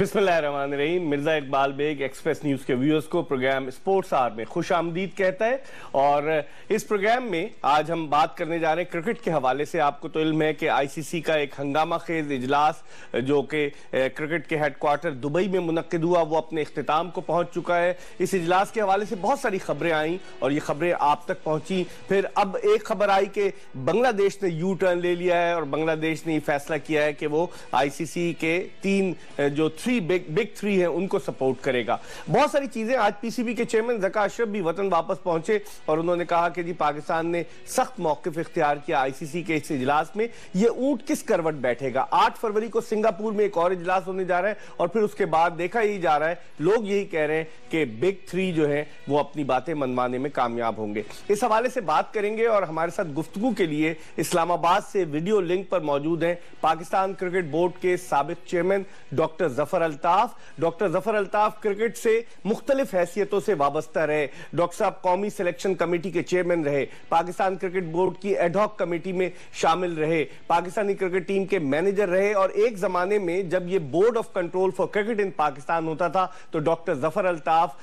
बिस्मिल्लाह रहीम Mirza Iqbal Baig, express news के viewers को प्रोग्राम स्पोर्ट्स आर में खुश आमदीद कहता है। और इस प्रोग्राम में आज हम बात करने जा रहे हैं क्रिकेट के हवाले से। आपको तो इल्म है कि आईसीसी का एक हंगामा खेज इजलास, जो कि क्रिकेट के हेडक्वार्टर दुबई में मुनद हुआ, वो अपने अख्ताम को पहुँच चुका है। इस इजलास के हवाले से बहुत सारी खबरें आई और ये खबरें आप तक पहुँची। फिर अब एक खबर आई कि बांग्लादेश ने यू टर्न ले लिया है और बांग्लादेश ने फैसला किया है कि वो आईसीसी के तीन जो थ्री बिग बिग थ्री है, उनको सपोर्ट करेगा। बहुत सारी चीज़ें आज पीसीबी के चेयरमैन जका अशरफ भी वतन वापस पहुँचे और उन्होंने कहा कि जी पाकिस्तान ने सख्त मौकफ इख्तियार किया आईसीसी के इस इजलास में। ये ऊँट किस करवट बैठेगा? आठ फरवरी को सिंगापुर में एक और इजलास होने जा रहा है और फिर उसके बाद देखा ही जा रहा है, लोग यही कह रहे हैं कि बिग थ्री जो है, वो अपनी बातें मनवाने में कामयाब होंगे। इस हवाले से बात करेंगे और हमारे साथ गुफ्तगु के लिए इस्लामाबाद से वीडियो लिंक पर मौजूद हैं पाकिस्तान क्रिकेट बोर्ड के सबक chairman doctor Zafar Altaf Altaf, doctor Zafar Altaf cricket से मुख्तलिफ़ हैसियतों से वाबस्ता रहे। डॉक्टर साहब, कौमी सिलेक्शन कमेटी के चेयरमैन रहे। पाकिस्तान क्रिकेट बोर्ड की एडॉक कमेटी में शामिल रहे। पाकिस्तानी क्रिकेट टीम के मैनेजर रहे और एक जमाने में जब ये board of control for cricket in Pakistan होता था तो डॉक्टर ज़फ़र अल्ताफ,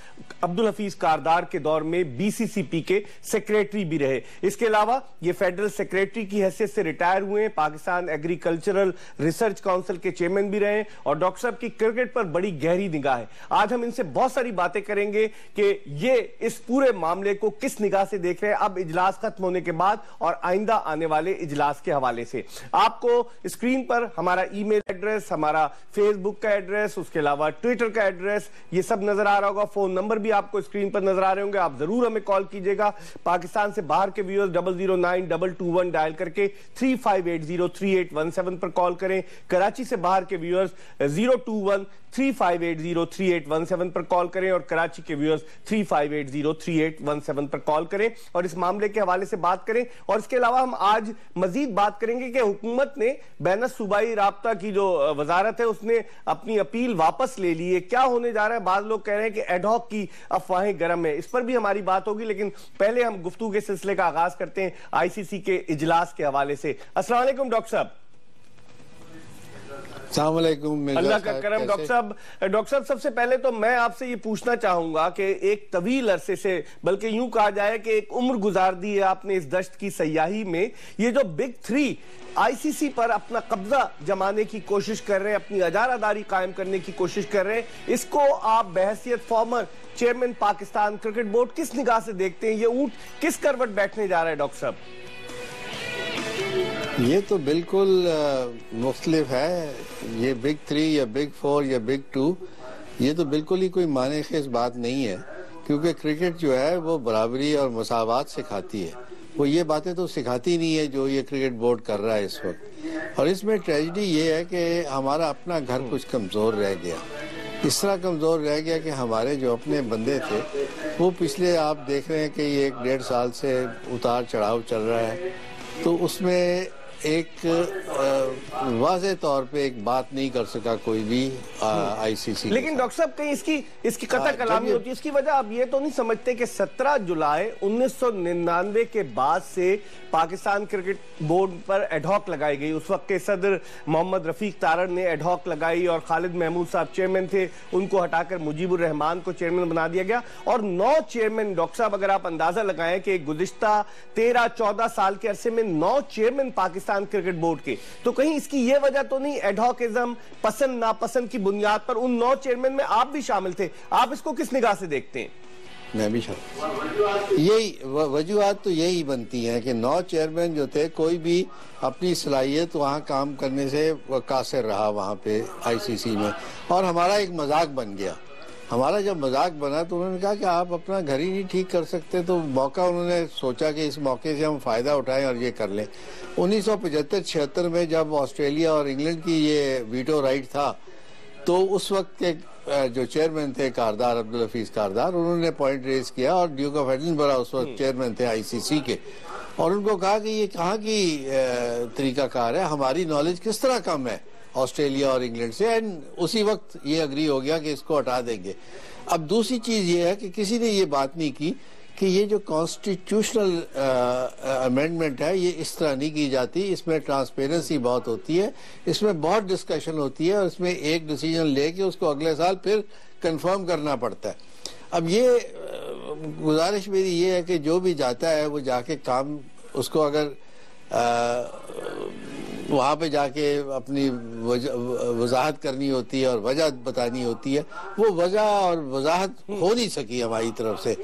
अब्दुल हफीज कारदार के दौर में बीसीसीपी के सेक्रेटरी भी रहे। इसके अलावा ये फेडरल सेक्रेटरी की हैसियत से रिटायर हुए पाकिस्तान एग्रीकल्चरल रिसर्च काउंसिल के चेयरमैन भी रहे और डॉक्टर साहब की क्रिकेट पर बड़ी गहरी निगाह है। आज हम इनसे बहुत सारी बातें करेंगे कि ये इस पूरे मामले को किस निगाह से देख रहे हैं। अब इजलास खत्म होने के बाद और आइंदा आने वाले इजलास के हवाले से। आपको स्क्रीन पर हमारा ईमेल एड्रेस, हमारा फेसबुक का एड्रेस, उसके अलावा ट्विटर का एड्रेस, ये सब नज़र आ रहा होगा। फ़ोन नंबर भी आपको स्क्रीन पर नज़र आ रहे होंगे। आप ज़रूर हमें कॉल कीजिएगा। पाकिस्तान से बाहर के viewers double zero nine double two one dial करके three five eight zero three eight one seven पर कॉल करें। कराची से बाहर के viewers zero two one three five eight zero three eight one seven पर कॉल करें और कराची के viewers three five eight zero three eight one seven पर कॉल करें और इस मामले के हवाले से बात करें। और इसके अलावा हम आज मजीद बात करेंगे कि हुकूमत ने बैन सूबाई रबता की जो वजारत है, उसने अपनी अपील वापस ले ली है। क्या होने जा रहा है? बाद लोग कह रहे हैं कि एडॉक की अफवाहें गर्म है। इस पर भी हमारी बात होगी, लेकिन पहले हम गुफ्तु के सिलसिले का आगाज़ करते हैं आईसीसी के इजलास के हवाले से। असला डॉक्टर साहब। अल्लाह का करम डॉक्टर साहब डॉक्टर साहब सबसे पहले तो मैं आपसे ये पूछना चाहूँगा कि एक तवील अरसे से बल्कि यूँ कहा जाए कि एक उम्र गुजार दी है आपने इस दश्त की सयाही में। ये जो बिग थ्री आईसीसी पर अपना कब्जा जमाने की कोशिश कर रहे हैं अपनी अजारादारी कायम करने की कोशिश कर रहे हैं इसको आप बहसियत former chairman Pakistan cricket board किस निगाह से देखते हैं? ये ऊँट किस करवट बैठने जा रहा है डॉक्टर साहब? ये तो बिल्कुल मुख्तलिफ़ है। ये बिग थ्री या बिग फोर या बिग टू ये तो बिल्कुल ही कोई माने खेस बात नहीं है। क्योंकि क्रिकेट जो है, वो बराबरी और मसावत सिखाती है। वो ये बातें तो सिखाती नहीं है जो ये क्रिकेट बोर्ड कर रहा है इस वक्त। और इसमें ट्रेजिडी ये है कि हमारा अपना घर कुछ कमज़ोर रह गया। इस तरह कमज़ोर रह गया कि हमारे जो अपने बंदे थे, वो पिछले आप देख रहे हैं कि ये एक डेढ़ साल से उतार चढ़ाव चल रहा है। तो उसमें एक वाज तौर पे एक बात नहीं कर सका कोई भी आईसीसी लेकिन डॉक्टर साहब कहीं इसकी इसकी कथा कलामी होती है इसकी वजह आप ये तो नहीं समझते कि 17 जुलाई 1999 के बाद से पाकिस्तान क्रिकेट बोर्ड पर एडहॉक लगाई गई। उस वक्त के सदर मोहम्मद रफीक तारड़ ने एडहॉक लगाई और खालिद महमूद साहब चेयरमैन थे उनको हटाकर मुजीबुर रहमान को चेयरमैन बना दिया गया। और नौ चेयरमैन डॉक्टर साहब अगर आप अंदाज़ा लगाएँ कि गुजश्ता तेरह चौदह साल के अरसे में नौ chairman Pakistan Pakistan cricket board के। तो कहीं इसकी यह वजह तो नहीं एडहॉकिज्म पसंद, नापसंद की बुनियाद पर उन नौ चेयरमैन में आप भी शामिल थे। आप इसको किस निगाह से देखते हैं? मैं भी शामिल। यही वजूहत तो यही बनती है कि नौ चेयरमैन जो थे, कोई भी अपनी सलाहियत वहाँ काम करने से कासिर रहा वहाँ पे आईसीसी में। और हमारा एक मज़ाक बन गया। हमारा जब मज़ाक बना तो उन्होंने कहा कि आप अपना घर ही नहीं ठीक कर सकते तो मौका उन्होंने सोचा कि इस मौके से हम फ़ायदा उठाएँ और ये कर लें। उन्नीस सौ पचहत्तर छिहत्तर में जब ऑस्ट्रेलिया और इंग्लैंड की ये वीटो राइट था तो उस वक्त के जो चेयरमैन थे कारदार अब्दुल हफीज कारदार उन्होंने पॉइंट रेज किया और ड्यूक ऑफ़ एडनबरा उस वक्त चेयरमैन थे आईसीसी के। और उनको कहा कि ये कहाँ की तरीकाकार है हमारी नॉलेज किस तरह कम है? ऑस्ट्रेलिया और इंग्लैंड से एंड उसी वक्त ये अग्री हो गया कि इसको हटा देंगे। अब दूसरी चीज़ ये है कि किसी ने ये बात नहीं की कि ये जो कॉन्स्टिट्यूशनल अमेंडमेंट है, ये इस तरह नहीं की जाती। इसमें ट्रांसपेरेंसी बहुत होती है, इसमें बहुत डिस्कशन होती है, और इसमें एक डिसीज़न लेके उसको अगले साल फिर कंफर्म करना पड़ता है। अब ये गुजारिश मेरी ये है कि जो भी जाता है, वो जाके काम, उसको अगर वहाँ पे जाके अपनी वजाहत करनी होती है और वजह बतानी होती है। वो वजह और वजाहत हो नहीं सकी हमारी तरफ़ से।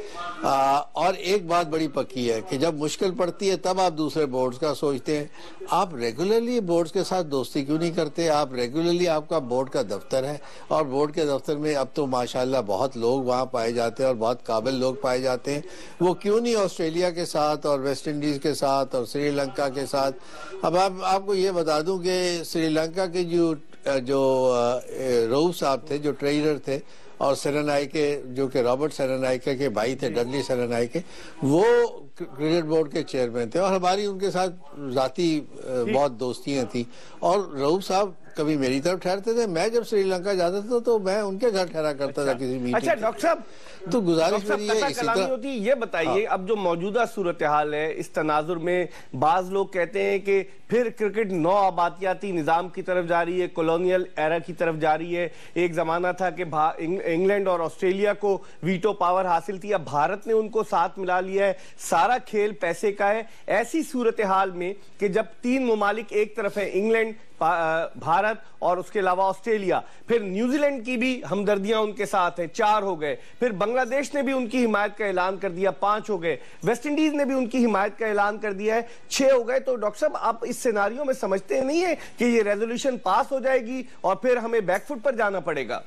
आ, और एक बात बड़ी पक्की है कि जब मुश्किल पड़ती है तब आप दूसरे बोर्ड्स का सोचते हैं। आप रेगुलरली बोर्ड्स के साथ दोस्ती क्यों नहीं करते? आप रेगुलरली आपका बोर्ड का दफ्तर है और बोर्ड के दफ्तर में अब तो माशाल्लाह बहुत लोग वहाँ पाए जाते हैं और बहुत काबिल लोग पाए जाते हैं। वो क्यों नहीं ऑस्ट्रेलिया के साथ और वेस्ट इंडीज के साथ और श्रीलंका के साथ? अब आप आपको ये बता दूँ कि श्रीलंका के जो जो रऊफ साहब थे जो ट्रेनर थे और के जो कि रॉबर्ट सरनाइके के भाई थे डडली सरनाइके वो क्रिकेट बोर्ड के चेयरमैन थे और हमारी उनके साथ जाती बहुत दोस्तियाँ थी। और रऊफ साहब कभी मेरी तरफ़ ठहरते थे मैं जब श्रीलंका जाता था तो मैं उनके घर ठहरा करता अच्छा, था किसी मीटिंग अच्छा डॉक्टर साहब तो गुजारिश मेरी है इसी तरह होती ये बताइए हाँ। अब जो मौजूदा सूरत हाल है इस तनाजुर में बाज लोग कहते हैं कि फिर क्रिकेट नौ आबादियाती निज़ाम की तरफ़ जा रही है कॉलोनियल एरा की तरफ़ जा रही है। एक ज़माना था कि इंग्लैंड और ऑस्ट्रेलिया को वीटो पावर हासिल थी अब भारत ने उनको साथ मिला लिया है। सारा खेल पैसे का है। ऐसी सूरत हाल में कि जब तीन ममालिक एक तरफ़ है इंग्लैंड भारत और उसके अलावा ऑस्ट्रेलिया। फिर न्यूजीलैंड की भी हमदर्दियाँ उनके साथ हैं, चार हो गए। फिर बांग्लादेश ने भी उनकी हिमायत का ऐलान कर दिया, पाँच हो गए। वेस्ट इंडीज ने भी उनकी हिमायत का ऐलान कर दिया है, छह हो गए। तो डॉक्टर साहब, आप इस सिनारियों में समझते नहीं है कि ये रेजोल्यूशन पास हो जाएगी और फिर हमें बैकफुट पर जाना पड़ेगा?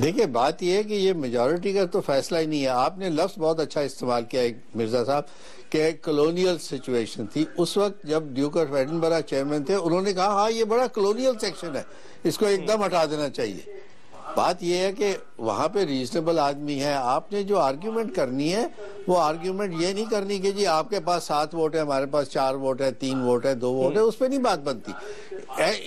देखिए, बात यह है कि ये मेजोरिटी का तो फैसला ही नहीं है। आपने लफ्ज बहुत अच्छा इस्तेमाल किया है, मिर्ज़ा साहब, के कलोनियल सिचुएशन थी। उस वक्त जब ड्यूक ऑफ़ एडनबरा चेयरमैन थे, उन्होंने कहा हाँ ये बड़ा कलोनियल सेक्शन है। इसको एकदम हटा देना चाहिए। बात यह है कि वहाँ पे रीजनेबल आदमी है। आपने जो आर्ग्यूमेंट करनी है वो आर्ग्यूमेंट ये नहीं करनी कि जी आपके पास सात वोट है हमारे पास चार वोट है तीन वोट है दो वोट है उस पर नहीं बात बनती।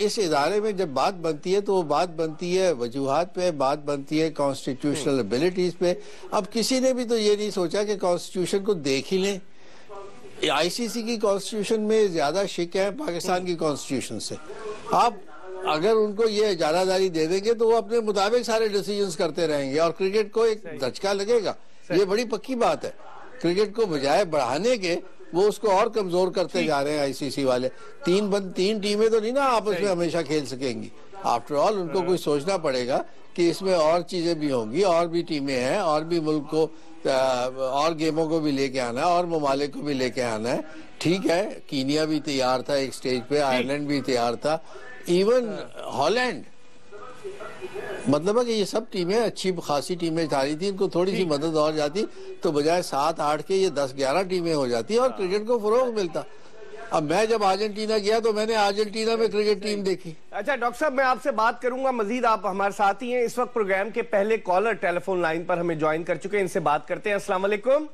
इस इदारे में जब बात बनती है तो वो बात बनती है वजूहत पे बात बनती है कॉन्स्टिट्यूशनल एबिलिटीज पे। अब किसी ने भी तो ये नहीं सोचा कि कॉन्स्टिट्यूशन को देख ही लें। आईसीसी की कॉन्स्टिट्यूशन में ज़्यादा शिक है पाकिस्तान की कॉन्स्टिट्यूशन से। आप अगर उनको ये इजारादारी दे देंगे तो वो अपने मुताबिक सारे डिसीज़न करते रहेंगे और क्रिकेट को एक धचका लगेगा। ये बड़ी पक्की बात है। क्रिकेट को बजाय बढ़ाने के वो उसको और कमज़ोर करते जा रहे हैं आईसीसी वाले। तीन बंद तीन टीमें तो नहीं ना आपस में हमेशा खेल सकेंगी। आफ्टर ऑल उनको हाँ। कुछ सोचना पड़ेगा कि इसमें और चीज़ें भी होंगी और भी टीमें हैं और भी मुल्क को और गेमों को भी लेके आना है और ममालिक को भी लेके आना है। ठीक है कीनिया भी तैयार था एक स्टेज पे आयरलैंड भी तैयार था। इवन हॉलैंड मतलब है कि ये सब टीमें अच्छी खासी टीमें जा रही थी इनको थोड़ी सी मदद और जाती तो बजाय सात आठ के ये दस ग्यारह टीमें हो जाती और क्रिकेट को फरोग मिलता। अब मैं जब अर्जेंटीना गया तो मैंने अर्जेंटीना में क्रिकेट टीम देखी। अच्छा डॉक्टर साहब मैं आपसे बात करूँगा। मजीद आप हमारे साथ ही। हैं इस वक्त प्रोग्राम के पहले कॉलर टेलीफोन लाइन पर हमें ज्वाइन कर चुके हैं। इनसे बात करते हैं। असला वालेकुम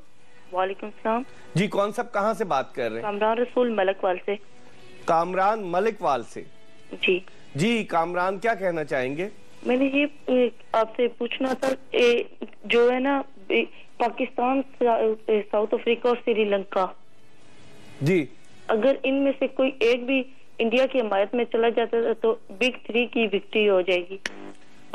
सलाम। जी कौन सब कहाँ से बात कर रहे हैं? कामरान रसूल मलिकवाल से। कामरान मलिकवाल से। जी। जी कामरान क्या कहना चाहेंगे? मैंने ये आपसे पूछना था ए, जो है ना पाकिस्तान साउथ अफ्रीका और श्रीलंका। जी। अगर इनमें से कोई एक भी इंडिया की हमायत में चला जाता था तो बिग थ्री की विक्ट्री हो जाएगी।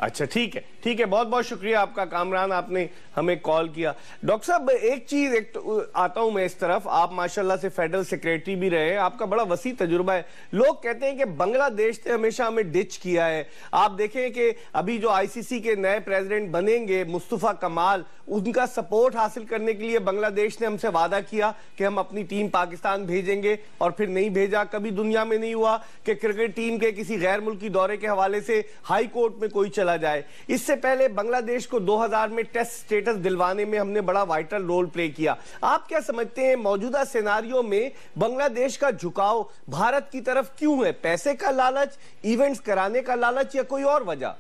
अच्छा ठीक है। ठीक है बहुत बहुत शुक्रिया आपका, कामरान, आपने हमें कॉल किया। डॉक्टर साहब, एक चीज़, एक तो आता हूँ मैं इस तरफ़। आप माशाल्लाह से फेडरल सेक्रेटरी भी रहे, आपका बड़ा वसी तजुर्बा है। लोग कहते हैं कि बांग्लादेश ने हमेशा हमें डिच किया है। आप देखें कि अभी जो आईसीसी के नए प्रेसिडेंट बनेंगे, मुस्तफ़ा कमाल, उनका सपोर्ट हासिल करने के लिए बांग्लादेश ने हमसे वादा किया कि हम अपनी टीम पाकिस्तान भेजेंगे, और फिर नहीं भेजा। कभी दुनिया में नहीं हुआ कि क्रिकेट टीम के किसी गैर मुल्की दौरे के हवाले से हाई कोर्ट में कोई चला जाए। इससे पहले बांग्लादेश को 2000 में टेस्ट स्टेटस दिलवाने में हमने बड़ा वाइटल रोल प्ले किया। आप क्या समझते हैं मौजूदा सिनारियों में बांग्लादेश का झुकाव भारत की तरफ़ क्यों है? पैसे का लालच इवेंट्स कराने का लालच या कोई और वजह?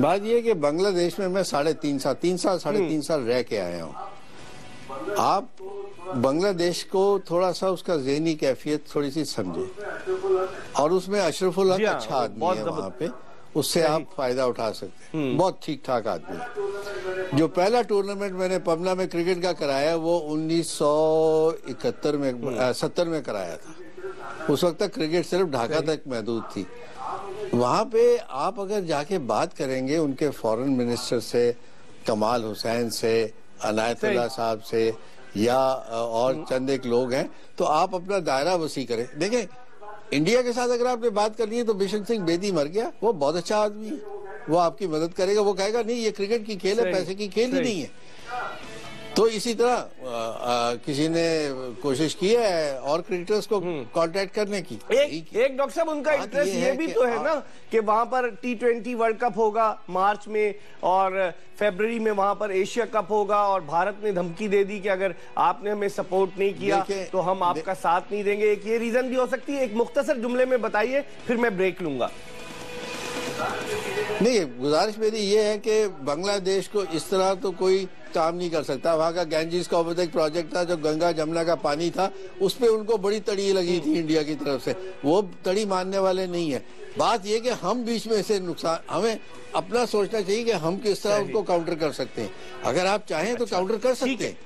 बात यह कि बांग्लादेश में मैं साढ़े तीन साल तीन साल साढ़े तीन साल रह के आया हूँ। आप बांग्लादेश को थोड़ा सा उसका जहनी कैफियत थोड़ी सी समझे। और उसमें अशरफुल्ला हाँ, अच्छा आदमी है वहाँ पे। उससे आप फ़ायदा उठा सकते हैं। बहुत ठीक ठाक आदमी जो पहला टूर्नामेंट मैंने पबना में क्रिकेट का कराया वो 1971 में सत्तर में कराया था। उस वक्त तक क्रिकेट सिर्फ़ ढाका तक महदूद थी। वहाँ पे आप अगर जाके बात करेंगे उनके फॉरेन मिनिस्टर से कमाल हुसैन से अनायतुल्ला साहब से या और चंद एक लोग हैं तो आप अपना दायरा वसी करें। देखें इंडिया के साथ अगर आपने बात करनी है तो बिशन सिंह बेदी मर गया। वो बहुत अच्छा आदमी है। वो आपकी मदद करेगा। वो कहेगा नहीं ये क्रिकेट की खेल है पैसे की खेल ही नहीं है। तो इसी तरह आ, आ, किसी ने कोशिश की है और क्रिकेटर्स को कांटेक्ट हम्म। करने की। एक एक डॉक्टर साहब उनका इंटरेस्ट ये, ये भी तो है ना कि वहाँ पर टी ट्वेंटी वर्ल्ड कप होगा मार्च में और फेब्रवरी में वहाँ पर एशिया कप होगा और भारत ने धमकी दे दी कि अगर आपने हमें सपोर्ट नहीं किया तो हम आपका साथ नहीं देंगे। एक ये रीजन भी हो सकती है एक मुख्तसर जुमले में बताइए फिर मैं ब्रेक लूँगा। नहीं गुजारिश मेरी ये है कि बांग्लादेश को इस तरह तो कोई काम नहीं कर सकता। वहाँ का गैंजीज का एक प्रोजेक्ट था जो गंगा जमुना का पानी था उस पर उनको बड़ी तड़ी लगी थी इंडिया की तरफ़ से। वो तड़ी मानने वाले नहीं है। बात ये कि हम बीच में से नुकसान हमें अपना सोचना चाहिए कि हम किस तरह उनको काउंटर कर सकते हैं। अगर आप चाहें तो काउंटर कर सकते हैं।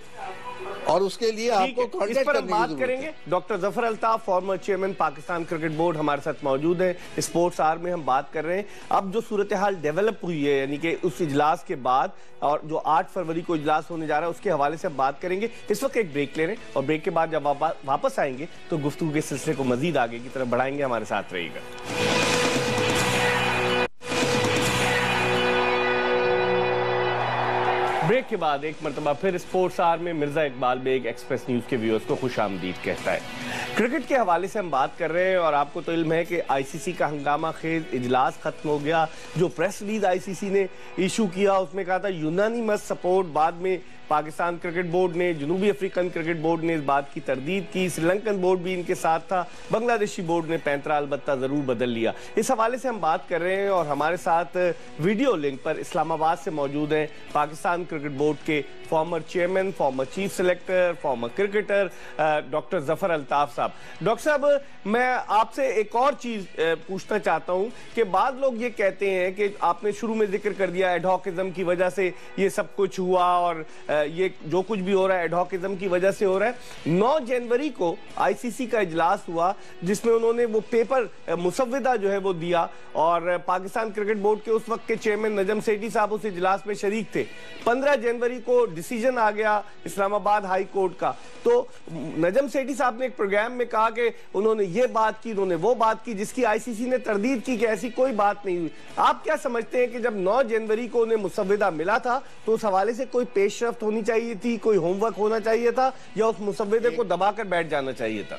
और उसके लिए आपको इस पर हम बात करेंगे। Doctor Zafar Altaf former chairman Pakistan cricket board हमारे साथ मौजूद है। स्पोर्ट्स आर में हम बात कर रहे हैं। अब जो सूरत हाल डेवलप हुई है यानी कि उस इजलास के बाद और जो 8 फरवरी को इजलास होने जा रहा है उसके हवाले से बात करेंगे। इस वक्त एक ब्रेक ले रहे हैं और ब्रेक के बाद जब आप वापस आएँगे तो गुफ्तु के सिलसिले को मजीद आगे की तरफ़ बढ़ाएँगे। हमारे साथ रहेगा के बाद एक मरतबा फिर स्पोर्ट्स आर में मिर्ज़ा इकबाल बेग, एक्सप्रेस न्यूज़ के व्यूअर्स को खुश आमदीद कहता है। क्रिकेट के हवाले से हम बात कर रहे हैं और आपको तो इल्म है कि आईसीसी का हंगामा खेज इजलास खत्म हो गया। जो प्रेस रिलीज़ आईसीसी ने इशू किया, उसमें कहा था, यूनानी मस्त सपोर्ट, बाद में पाकिस्तान क्रिकेट बोर्ड ने, जनूबी अफ्रीकन क्रिकेट बोर्ड ने इस बात की तरदीद की। श्रीलंकन बोर्ड भी इनके साथ था। बांग्लादेशी बोर्ड ने पैंतरा अलबत्ता ज़रूर बदल लिया। इस हवाले से हम बात कर रहे हैं और हमारे साथ वीडियो लिंक पर इस्लामाबाद से मौजूद हैं पाकिस्तान क्रिकेट बोर्ड के former chairman former chief selector former cricketer doctor Zafar Altaf साहब। डॉक्टर साहब, मैं आपसे एक और चीज़ पूछना चाहता हूँ कि बाद लोग ये कहते हैं कि आपने शुरू में ज़िक्र कर दिया एडहॉकिज्म की वजह से ये सब कुछ हुआ और ये जो कुछ भी हो रहा है एडहॉकिज्म की वजह से हो रहा है। 9 जनवरी को आईसीसी का इजलास हुआ, जिसमें उन्होंने वो पेपर मुसविदा जो है वो दिया और पाकिस्तान क्रिकेट बोर्ड के उस वक्त के चेयरमैन नजम सेठी साहब उस इजलास में शरीक थे। पंद्रह जनवरी को डिसीज़न आ गया इस्लामाबाद हाई कोर्ट का। तो नजम सेठी साहब ने एक प्रोग्राम में कहा कि उन्होंने ये बात की, उन्होंने वो बात की, जिसकी आईसीसी ने तरदीद की कि ऐसी कोई बात नहीं हुई। आप क्या समझते हैं कि जब 9 जनवरी को उन्हें मुसविदा मिला था तो उस हवाले से कोई पेशरफ होनी चाहिए थी, कोई होमवर्क होना चाहिए था, या उस मुसविदे को दबाकर बैठ जाना चाहिए था?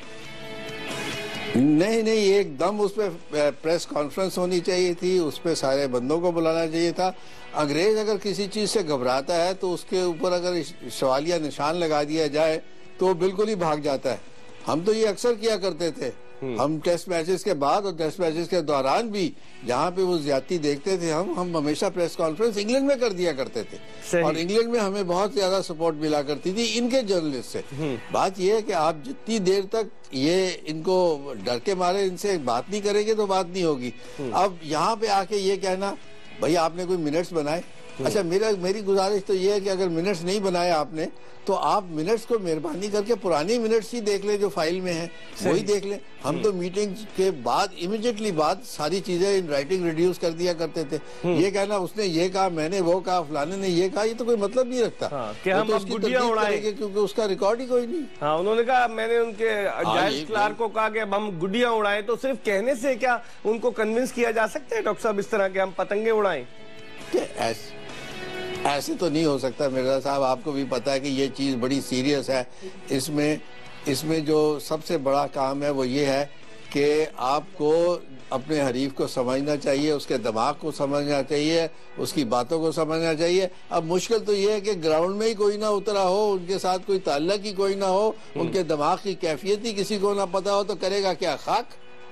नहीं नहीं एकदम उस पर प्रेस कॉन्फ्रेंस होनी चाहिए थी, उस पर सारे बंदों को बुलाना चाहिए था। अंग्रेज़ अगर किसी चीज़ से घबराता है तो उसके ऊपर अगर सवालिया निशान लगा दिया जाए तो बिल्कुल ही भाग जाता है। हम तो ये अक्सर किया करते थे। हम टेस्ट मैचेस के बाद और टेस्ट मैचेस के दौरान भी जहाँ पे वो ज़्यादा देखते थे हम हम हमेशा प्रेस कॉन्फ्रेंस इंग्लैंड में कर दिया करते थे। और इंग्लैंड में हमें बहुत ज़्यादा सपोर्ट मिला करती थी इनके जर्नलिस्ट से। हम्म। बात यह है कि आप जितनी देर तक ये इनको डर के मारे इनसे बात नहीं करेंगे तो बात नहीं होगी। हम्म। अब यहाँ पे आके ये कहना भाई आपने कोई मिनट्स बनाए? अच्छा मेरा मेरी गुजारिश तो ये है कि अगर मिनट्स नहीं बनाए आपने तो आप मिनट्स को मेहरबानी करके पुरानी मिनट्स ही देख ले जो फ़ाइल में है वही देख ले। हम तो मीटिंग हम्म। के बाद इमिडिएटली बाद सारी चीज़ें इन राइटिंग रिड्यूस कर दिया करते थे। हम्म। ये कहना उसने ये कहा मैंने वो कहा फलाने ने ये कहा ये तो कोई मतलब नहीं रखता। हाँ, कि हम तो क्योंकि उसका रिकॉर्ड ही कोई नहीं। हाँ उन्होंने कहा मैंने उनके हाँ, जायज़ क्लार्क को कहा कि अब हम गुडिया उड़ाए तो सिर्फ़ कहने से क्या उनको कन्विंस किया जा सकता है डॉक्टर साहब इस तरह के हम पतंगे उड़ाएँ? ऐसे तो नहीं हो सकता मिर्ज़ा साहब आपको भी पता है कि ये चीज़ बड़ी सीरियस है। इसमें इसमें जो सबसे बड़ा काम है वो ये है कि आपको अपने हरीफ को समझना चाहिए उसके दिमाग को समझना चाहिए उसकी बातों को समझना चाहिए। अब मुश्किल तो ये है कि ग्राउंड में ही कोई ना उतरा हो उनके साथ कोई ताल्लक ही कोई ना हो हम्म। उनके दिमाग की कैफियत ही किसी को ना पता हो तो करेगा क्या? खाक?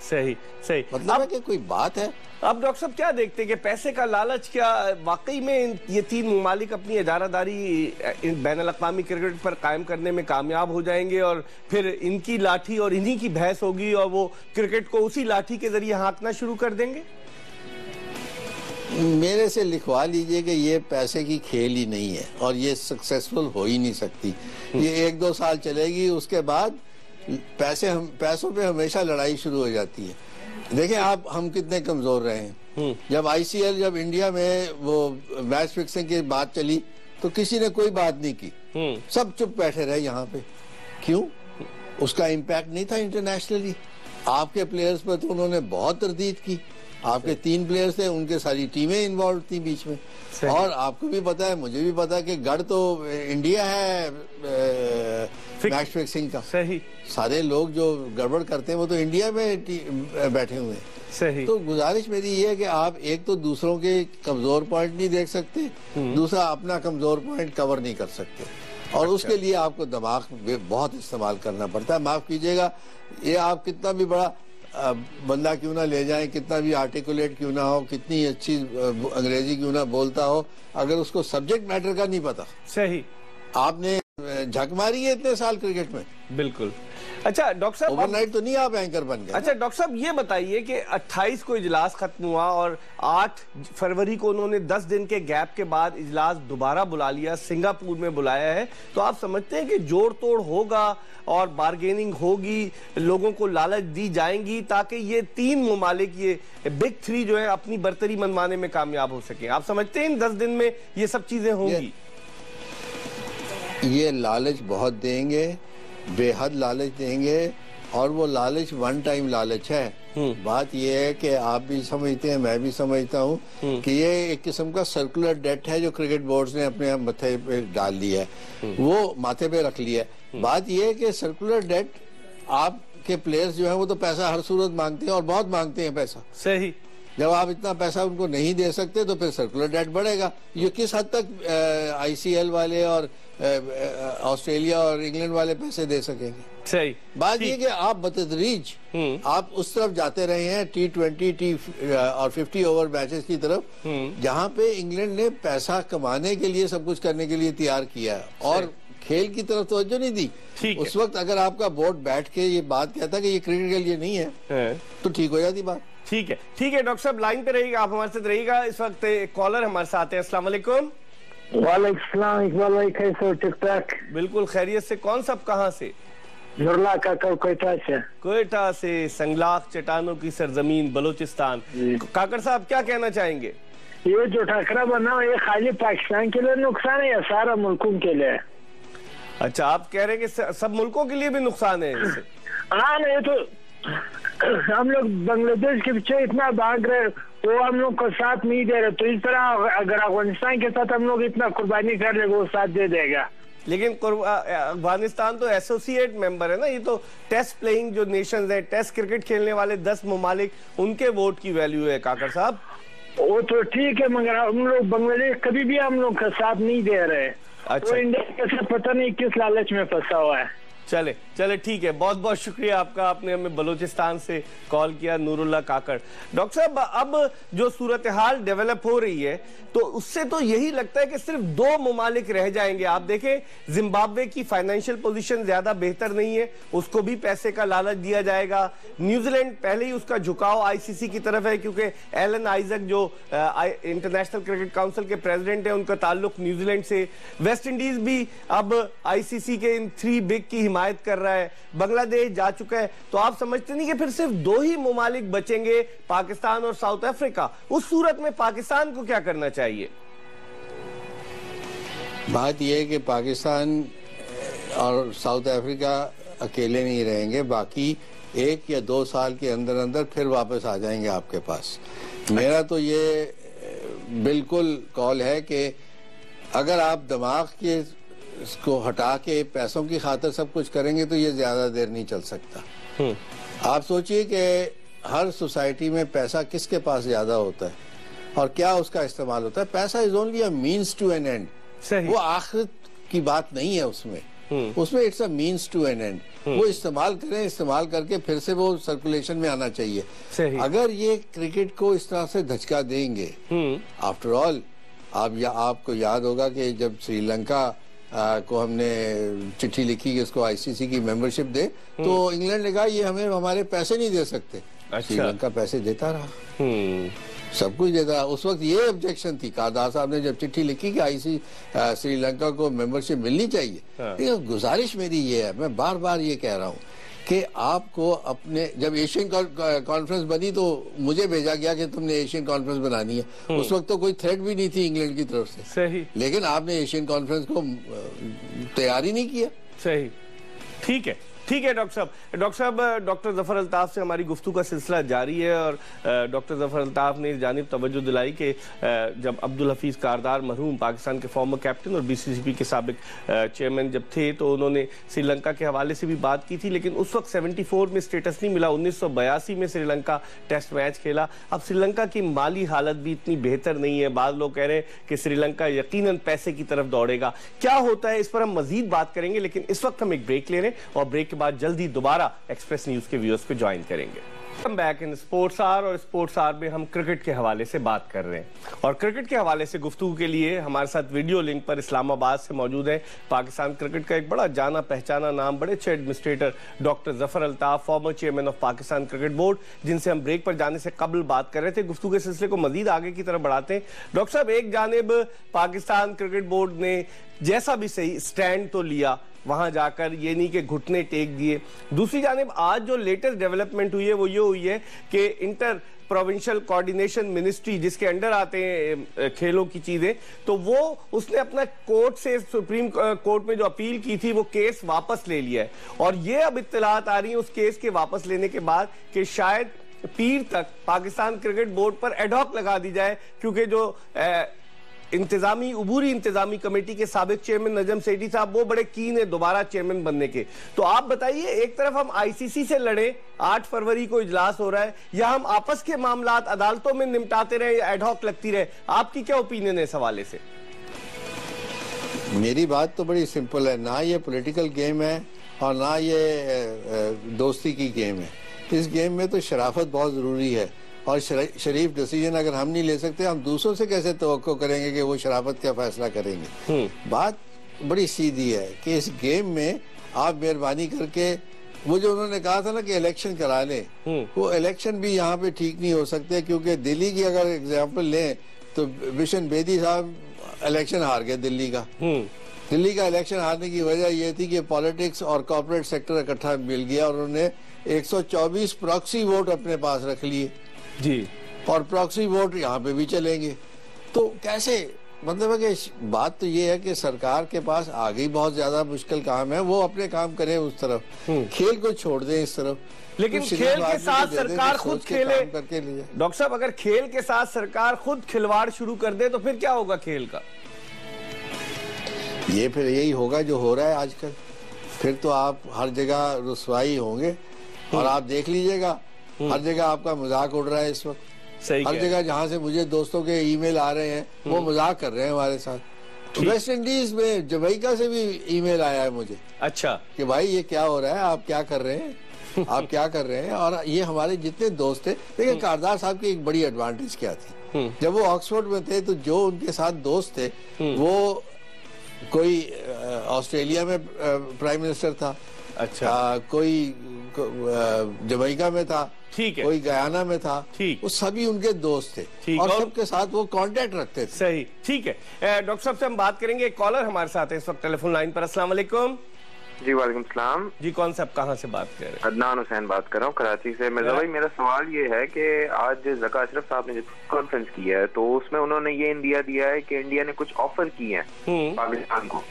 सही सही। मतलब अब, है कि कोई बात है? अब डॉक्टर साहब क्या देखते हैं कि पैसे का लालच क्या वाकई में ये तीन ममालिक अपनी इजारादारी बैन अवी क्रिकेट पर कायम करने में कामयाब हो जाएँगे और फिर इनकी लाठी और इन्हीं की बहस होगी और वो क्रिकेट को उसी लाठी के ज़रिए हाँकना शुरू कर देंगे? मेरे से लिखवा लीजिए कि ये पैसे की खेल ही नहीं है और ये सक्सेसफुल हो ही नहीं सकती। ये एक दो साल चलेगी उसके बाद पैसे हम पैसों पे हमेशा लड़ाई शुरू हो जाती है। देखें आप हम कितने कमज़ोर रहे हैं। जब आईसीएल जब इंडिया में वो मैच फिक्सिंग की बात चली तो किसी ने कोई बात नहीं की। सब चुप बैठे रहे यहाँ पे। क्यों? उसका इम्पैक्ट नहीं था इंटरनेशनली आपके प्लेयर्स पर तो उन्होंने बहुत तरदीद की। आपके तीन प्लेयर्स थे उनके सारी टीमें इन्वॉल्व थी बीच में। और आपको भी पता है मुझे भी पता है कि गढ़ तो इंडिया है मैच फिक्सिंग का। सही। सारे लोग जो गड़बड़ करते हैं वो तो इंडिया में बैठे हुए हैं। सही। तो गुजारिश मेरी ये है कि आप एक तो दूसरों के कमज़ोर पॉइंट नहीं देख सकते दूसरा अपना कमज़ोर पॉइंट कवर नहीं कर सकते। और अच्छा। उसके लिए आपको दिमाग बहुत इस्तेमाल करना पड़ता है। माफ़ कीजिएगा ये आप कितना भी बड़ा बंदा क्यों ना ले जाए कितना भी आर्टिकुलेट क्यों ना हो कितनी अच्छी अंग्रेज़ी क्यों ना बोलता हो अगर उसको सब्जेक्ट मैटर का नहीं पता। सही। आपने झक मारी है इतने साल क्रिकेट में? बिल्कुल। अच्छा डॉक्टर साहब ओवरनाइट तो नहीं आप एंकर बन गए। अच्छा डॉक्टर साहब ये बताइए कि 28 को इजलास खत्म हुआ और 8 फरवरी को उन्होंने 10 दिन के गैप के बाद इजलास दोबारा बुला लिया सिंगापुर में बुलाया है। तो आप समझते हैं कि जोड़ तोड़ होगा और बार्गेनिंग होगी लोगों को लालच दी जाएँगी ताकि ये तीन ममालिक ये बिग थ्री जो है अपनी बर्तरी मनवाने में कामयाब हो सके। आप समझते हैं इन दस दिन में ये सब चीज़ें होंगी? ये, ये लालच बहुत देंगे। बेहद लालच देंगे और वो लालच वन टाइम लालच है। हम्म। बात ये है कि आप भी समझते हैं मैं भी समझता हूँ हम्म। कि ये एक किस्म का सर्कुलर डेट है जो क्रिकेट बोर्ड ने अपने मथे पे डाल दिया है। हम्म। वो माथे पे रख लिया है। बात ये है कि सर्कुलर डेट आपके प्लेयर्स जो है वो तो पैसा हर सूरत मांगते हैं और बहुत मांगते हैं पैसा। सही। जब आप इतना पैसा उनको नहीं दे सकते तो फिर सर्कुलर डेट बढ़ेगा। ये किस हद तक आईसीएल वाले और ऑस्ट्रेलिया और इंग्लैंड वाले पैसे दे सकेंगे। सही। बात ये कि आप बतदरीज हम्म। आप उस तरफ़ जाते रहे हैं टी ट्वेंटी टी और फिफ्टी ओवर मैचेस की तरफ़ जहाँ पे इंग्लैंड ने पैसा कमाने के लिए सब कुछ करने के लिए तैयार किया है। और खेल की तरफ़ तवज्जो नहीं दी। उस वक्त अगर आपका बोर्ड बैठ के ये बात कहता कि ये क्रिकेट के लिए नहीं है तो ठीक हो जाती बात। ठीक है। ठीक है डॉक्टर साहब लाइन पे रहिएगा आप हमारे साथ रहिएगा। इस वक्त कॉलर हमारे साथ है। अस्सलाम वालेकुम वालेकुम इकबाल भाई कैसे हो? ठीक ठाक बिल्कुल खैरियत से। कौन सब कहाँ से? काकर कोयटा से। कोयटा से संगलाख चट्टानों की सरजमीन बलूचिस्तान। काकर साहब क्या कहना चाहेंगे? ये जो टकरा बना ये खाली पाकिस्तान के लिए नुकसान है या सारा मुल्कों के लिए? अच्छा आप कह रहे हैं कि सब मुल्कों के लिए भी नुकसान है हाँ नहीं तो हम लोग बांग्लादेश के पीछे इतना भाग रहे वो हम लोग को साथ नहीं दे रहे। तो इस तरह अगर अफ़गानिस्तान के साथ हम लोग इतना कुर्बानी कर ले वो साथ दे देगा। लेकिन अफ़गानिस्तान तो एसोसिएट मेंबर है ना ये तो टेस्ट प्लेइंग जो नेशंस है टेस्ट क्रिकेट खेलने वाले दस ममालिक उनके वोट की वैल्यू है काकर साहब। वो तो ठीक है मगर हम लोग बांग्लादेश कभी भी हम लोग का साथ नहीं दे रहे। अच्छा। तो इंडिया के पता नहीं किस लालच में फंसा हुआ है। चले चले, ठीक है बहुत बहुत शुक्रिया आपका, आपने हमें बलूचिस्तान से कॉल किया नूरुल्ला काकड़। डॉक्टर साहब, अब जो सूरत हाल डेवलप हो रही है तो उससे तो यही लगता है कि सिर्फ़ दो ममालिक रह जाएँगे। आप देखें, जिम्बाब्वे की फाइनेंशियल पोजीशन ज़्यादा बेहतर नहीं है, उसको भी पैसे का लालच दिया जाएगा। न्यूजीलैंड पहले ही उसका झुकाव आईसीसी की तरफ़ है, क्योंकि एलन आइजक जो इंटरनेशनल क्रिकेट काउंसिल के प्रेसिडेंट है, उनका ताल्लुक न्यूजीलैंड से। वेस्ट इंडीज भी अब आईसीसी के इन थ्री बिग की हिमायत कर रहा है, बांग्लादेश जा चुका है तो आप समझते नहीं कि फिर सिर्फ़ दो ही ममालिक बचेंगे, पाकिस्तान और साउथ अफ्रीका? उस सूरत में पाकिस्तान को क्या करना चाहिए? बात यह है कि पाकिस्तान और साउथ अफ्रीका अकेले नहीं रहेंगे, बाकी एक या दो साल के अंदर अंदर फिर वापस आ जाएँगे आपके पास। मेरा तो ये बिल्कुल कॉल है कि अगर आप दिमाग के इसको हटा के पैसों की खातर सब कुछ करेंगे तो ये ज़्यादा देर नहीं चल सकता। हम्म। आप सोचिए कि हर सोसाइटी में पैसा किसके पास ज़्यादा होता है और क्या उसका इस्तेमाल होता है? पैसा is only a means to an end वो आखिर की बात नहीं है उसमें। हम्म। उसमें it's a means to an end वो इस्तेमाल करें इस्तेमाल करके फिर से वो सर्कुलेशन में आना चाहिए। अगर ये क्रिकेट को इस तरह से धचका देंगे आफ्टर हम्म। ऑल आप या आपको याद होगा कि जब श्रीलंका को हमने चिट्ठी लिखी कि इसको आईसीसी की मेंबरशिप दे। तो इंग्लैंड ने कहा ये हमें हमारे पैसे नहीं दे सकते। अच्छा। श्रीलंका पैसे देता रहा। हम्म। सब कुछ देता रहा। उस वक्त ये ऑब्जेक्शन थी। कादार साहब ने जब चिट्ठी लिखी कि आईसी श्रीलंका को मेंबरशिप मिलनी चाहिए हाँ। गुजारिश मेरी ये है मैं बार बार ये कह रहा हूँ कि आपको अपने जब एशियन कॉन्फ्रेंस बनी तो मुझे भेजा गया कि तुमने एशियन कॉन्फ्रेंस बनानी है। उस वक्त तो कोई थ्रेट भी नहीं थी इंग्लैंड की तरफ़ से। सही। लेकिन आपने एशियन कॉन्फ्रेंस को तैयारी तैयार ही नहीं किया सही। ठीक है। ठीक है, डॉक्टर साहब। डॉक्टर साहब, डॉक्टर ज़फ़र अल्ताफ से हमारी गुफ्तु का सिलसिला जारी है और डॉक्टर ज़फ़र अल्ताफ ने इस जानिब तवज्जो दिलाई कि जब अब्दुल हफीज कारदार मरहूम पाकिस्तान के फॉर्मर कैप्टन और बीसीसीबी के सबक चेयरमैन जब थे तो उन्होंने श्रीलंका के हवाले से भी बात की थी, लेकिन उस वक्त 74 में स्टेटस नहीं मिला। उन्नीस सौ बयासी में श्रीलंका टेस्ट मैच खेला। अब श्रीलंका की माली हालत भी इतनी बेहतर नहीं है। बाद लोग कह रहे हैं कि श्रीलंका यकीनन पैसे की तरफ़ दौड़ेगा। क्या होता है? इस पर हम मजीद बात करेंगे, लेकिन इस वक्त हम एक ब्रेक ले रहे हैं और ब्रेक के बाद जल्दी दोबारा एक्सप्रेस न्यूज़ के व्यूअर्स को ज्वाइन करेंगे। Welcome back in sports hour और स्पोर्ट्स आर में हम क्रिकेट के हवाले से बात कर रहे हैं। और क्रिकेट के हवाले से गुफ्तगू के लिए हमारे साथ वीडियो लिंक पर इस्लामाबाद से मौजूद है। पाकिस्तान क्रिकेट का एक बड़ा जाना पहचाना नाम, बड़े अच्छे administrator doctor Zafar Altaf former chairman of Pakistan cricket board जिनसे हम ब्रेक पर जाने से कबल बात कर रहे थे। गुफ्तगू के सिलसिले को मजीद आगे की तरफ़ बढ़ाते हैं। डॉक्टर साहब, एक जानब पाकिस्तान क्रिकेट बोर्ड ने जैसा भी सही स्टैंड तो लिया वहाँ जाकर ये नहीं कि घुटने टेक दिए। दूसरी जानब आज जो लेटेस्ट डेवलपमेंट हुई है वो ये हुई है कि इंटर प्रोविंशियल कोऑर्डिनेशन मिनिस्ट्री जिसके अंडर आते हैं खेलों की चीज़ें तो वो उसने अपना कोर्ट से सुप्रीम कोर्ट में जो अपील की थी वो केस वापस ले लिया है। और ये अब इत्तलात आ रही है उस केस के वापस लेने के बाद कि शायद पीर तक पाकिस्तान क्रिकेट बोर्ड पर एडॉक लगा दी जाए क्योंकि जो अ, इंतजामी, उबूरी इंतजामी कमेटी के सबक चेयरमैन नजम सेठी साहब, वो बड़े कीन है दोबारा चेयरमैन बनने के। तो आप बताइए, एक तरफ़ हम आईसीसी से लड़े 8 फरवरी को इजलास हो रहा है, या हम आपस के मामला अदालतों में निपटाते रहे या एडहॉक लगती रहे? आपकी क्या ओपिनियन है इस हवाले से? मेरी बात तो बड़ी सिंपल है। ना ये पॉलिटिकल गेम है और ना ये दोस्ती की गेम है। इस गेम में तो शराफत बहुत ज़रूरी है। और शरीफ डिसीज़न अगर हम नहीं ले सकते हम दूसरों से कैसे तो करेंगे कि वो शराफत का फैसला करेंगे? बात बड़ी सीधी है कि इस गेम में आप मेहरबानी करके वो जो उन्होंने कहा था ना कि इलेक्शन करा लें वो इलेक्शन भी यहाँ पे ठीक नहीं हो सकते क्योंकि दिल्ली की अगर एग्ज़ाम्पल लें तो बिशन बेदी साहब इलेक्शन हार गए दिल्ली का। दिल्ली का इलेक्शन हारने की वजह यह थी कि पॉलिटिक्स और कॉर्पोरेट सेक्टर इकट्ठा मिल गया और उन्होंने 124 प्रॉक्सी वोट अपने पास रख लिए। जी। और प्रॉक्सी वोट यहाँ पे भी चलेंगे। तो कैसे मतलब है कि बात तो ये है कि सरकार के पास आगे बहुत ज़्यादा मुश्किल काम है वो अपने काम करे उस तरफ़। खेल को छोड़ दें इस तरफ़। लेकिन खेल के साथ सरकार खुद खेले। करके ले जाए। डॉक्टर साहब अगर खेल के साथ सरकार खुद खिलवाड़ शुरू कर दे तो फिर क्या होगा खेल का? ये फिर यही होगा जो हो रहा है आजकल। फिर तो आप हर जगह रसवाई होंगे। और आप देख लीजिएगा हर जगह आपका मज़ाक उड़ रहा है इस वक्त। सही हर जगह जहाँ से मुझे दोस्तों के ईमेल आ रहे हैं वो मज़ाक कर रहे हैं हमारे साथ। वेस्ट इंडीज में जमैका से भी ईमेल आया है मुझे। अच्छा। कि भाई ये क्या हो रहा है? आप क्या कर रहे हैं? आप क्या कर रहे हैं? और ये हमारे जितने दोस्त थे देखिए कारदार साहब की एक बड़ी एडवांटेज क्या थी? जब वो ऑक्सफोर्ड में थे तो जो उनके साथ दोस्त थे वो कोई ऑस्ट्रेलिया में प्राइम मिनिस्टर था। अच्छा। आ, कोई जमैका में था ठीक है। कोई गयाना में था ठीक। वो सभी उनके दोस्त थे। ठीक, और और- सबके साथ वो कांटेक्ट रखते थे। सही। ठीक है। डॉक्टर साहब से हम बात करेंगे। एक कॉलर हमारे साथ है इस वक्त टेलीफोन लाइन पर। असला वालेकुम। जी वालेकुम सलाम। जी कौन साहब कहाँ से बात कर रहे हैं? अदनान हुसैन बात कर रहा हूँ कराची से। मिर्ज़ा भाई मेरा सवाल ये है कि आज जका अशरफ साहब ने जो कॉन्फ्रेंस की है तो उसमें उन्होंने ये इंडिया दिया है कि इंडिया ने कुछ ऑफ़र किए हैं पाकिस्तान को।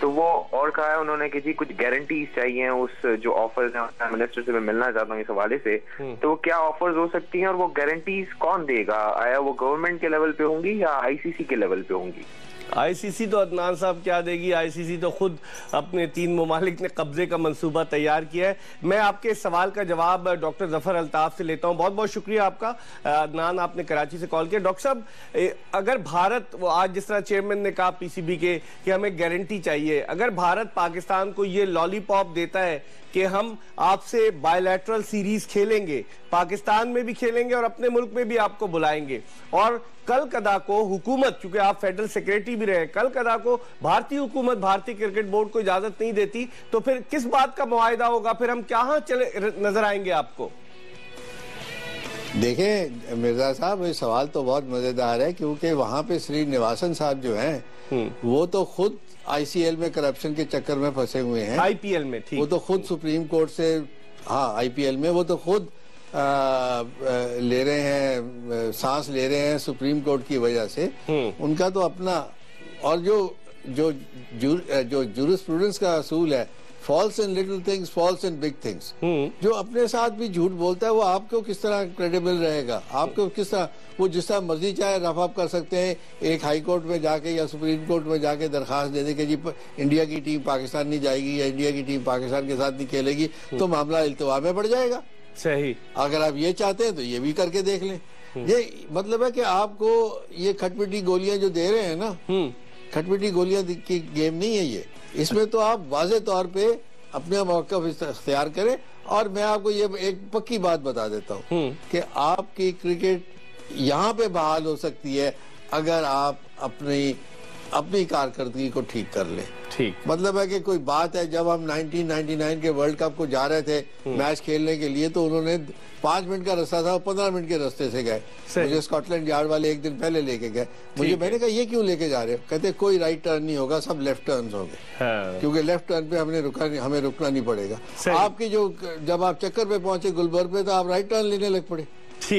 तो वो और कहा है उन्होंने कि जी कुछ गारंटीज चाहिए उस जो ऑफ़र है मिनिस्टर से मैं मिलना चाहता हूँ इस हवाले से। तो वो क्या ऑफर्स हो सकती हैं और वो गारंटीज कौन देगा? आया वो गवर्नमेंट के लेवल पे होंगी या आईसीसी के लेवल पे होंगी? आईसीसी तो अदनान साहब क्या देगी? आईसीसी तो खुद अपने तीन ममालिक ने कब्जे का मंसूबा तैयार किया है। मैं आपके सवाल का जवाब डॉक्टर ज़फ़र अल्ताफ से लेता हूँ। बहुत बहुत शुक्रिया आपका। अदनान, आपने कराची से कॉल किया। डॉक्टर साहब अगर भारत, वो आज जिस तरह चेयरमैन ने कहा पीसीबी के कि हमें गारंटी चाहिए, अगर भारत पाकिस्तान को ये लॉलीपॉप देता है कि हम आपसे बायोलैटरल सीरीज़ खेलेंगे, पाकिस्तान में भी खेलेंगे और अपने मुल्क में भी आपको बुलाएँगे, और कल कदा को हुकूमत क्योंकि आप फेडरल सेक्रेटरी भी रहे कल कदा को भारतीय हुकूमत भारतीय क्रिकेट बोर्ड को इजाज़त नहीं देती तो फिर किस बात का मुआयदा होगा? फिर हम क्या चले नज़र आएँगे आपको? देखें मिर्ज़ा साहब ये सवाल तो बहुत मज़ेदार है क्योंकि वहाँ पे श्री निवासन साहब जो हैं हम्म। वो तो खुद आईसीएल में करप्शन के चक्कर में फंसे हुए हैं। आईपीएल में ठीक। वो तो खुद सुप्रीम कोर्ट से हाँ आईपीएल में वो तो खुद ले रहे हैं सांस ले रहे हैं सुप्रीम कोर्ट की वजह से हम्म। उनका तो अपना और जो जो जो जूरिस्प्रूडेंस का असूल है false in little things false in big things जो अपने साथ भी झूठ बोलता है वो आपको किस तरह क्रेडिबल रहेगा? आपको किस तरह वो जिस तरह मर्ज़ी चाहे रफ कर सकते हैं एक हाई कोर्ट में जाके या सुप्रीम कोर्ट में जाके दरखास्त दे दे कि जी इंडिया की टीम पाकिस्तान नहीं जाएगी या इंडिया की टीम पाकिस्तान के साथ नहीं खेलेगी तो मामला इल्तवा में बढ़ जाएगा। सही अगर आप ये चाहते हैं तो ये भी करके देख लें ये मतलब है कि आपको ये खटपिटी गोलियाँ जो दे रहे हैं ना हम्म। खटपिटी गोलियाँ की गेम नहीं है ये इसमें तो आप वाजे तौर पे अपने मौका इख्तियार करें और मैं आपको ये एक पक्की बात बता देता हूँ हम्म। कि आपकी क्रिकेट यहाँ पे बहाल हो सकती है अगर आप अपनी अपनी कारकर्दगी को ठीक कर ले। ठीक। मतलब है कि कोई बात है जब हम 1999 के वर्ल्ड कप को जा रहे थे मैच हम्म। खेलने के लिए तो उन्होंने पाँच मिनट का रास्ता था पंद्रह मिनट के रास्ते से गए। मुझे स्कॉटलैंड यार्ड वाले एक दिन पहले लेके गए। मुझे मैंने कहा ये क्यों लेके जा रहे हो? कहते कोई राइट टर्न नहीं होगा सब लेफ़्ट टर्न होंगे। हाँ। क्योंकि लेफ़्ट टर्न पे हमने रुका नहीं हमें रुकना नहीं पड़ेगा। आपकी जो जब आप चक्कर पे पहुँचे गुलबर्ग पे तो आप राइट टर्न लेने लग पड़े।